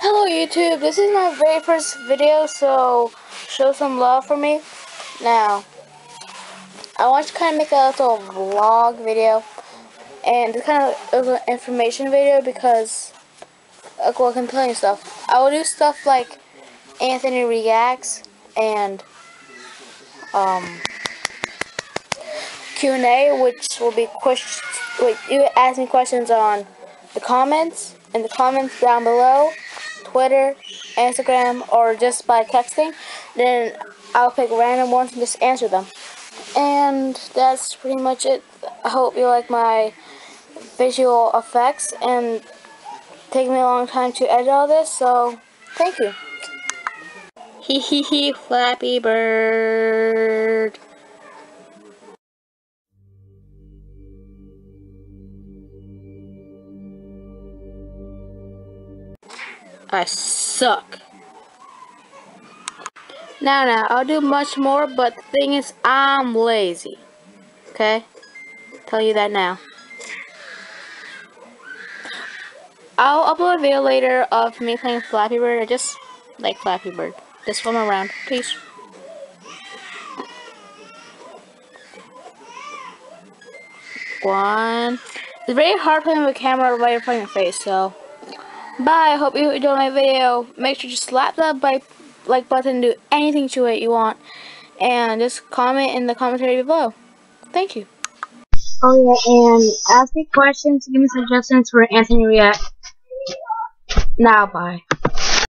Hello YouTube, this is my very first video, so show some love for me. Now, I want to kind of make a little vlog video, and it's kind of an information video because, like, well, I can tell you stuff. I will do stuff like Anthony Reacts and um, Q&A, which will be questions, wait, you ask me questions on the comments, in the comments down below, Twitter, Instagram, or just by texting, then I'll pick random ones and just answer them. And that's pretty much it. I hope you like my visual effects and take me a long time to edit all this, so thank you. Hee hee hee, Flappy Bird. I suck. Now, now, I'll do much more, but the thing is, I'm lazy. Okay? Tell you that now. I'll upload a video later of me playing Flappy Bird. I just like Flappy Bird. Just swim around. Peace. One. It's very hard playing with camera while you're playing a face, so... Bye. I hope you enjoyed my video. Make sure to slap that like button, do anything to it you want, and just comment in the commentary below. Thank you. Oh yeah, and ask me questions, give me suggestions for Anthony React. Now, bye.